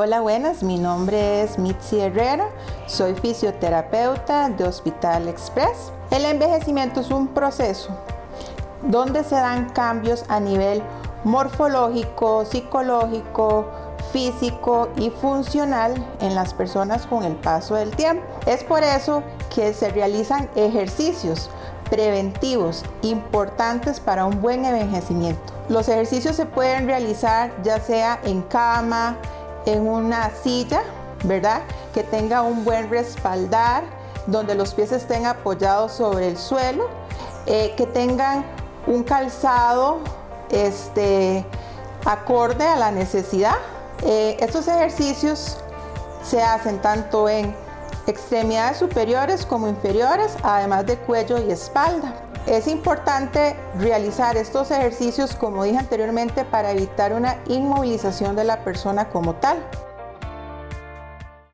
Hola, buenas, mi nombre es Mitzi Herrera, soy fisioterapeuta de Hospital Express. El envejecimiento es un proceso donde se dan cambios a nivel morfológico, psicológico, físico y funcional en las personas con el paso del tiempo. Es por eso que se realizan ejercicios preventivos importantes para un buen envejecimiento. Los ejercicios se pueden realizar ya sea en cama, en una silla, ¿verdad? Que tenga un buen respaldar, donde los pies estén apoyados sobre el suelo, eh, que tengan un calzado este, acorde a la necesidad. Eh, estos ejercicios se hacen tanto en extremidades superiores como inferiores, además de cuello y espalda. Es importante realizar estos ejercicios, como dije anteriormente, para evitar una inmovilización de la persona como tal.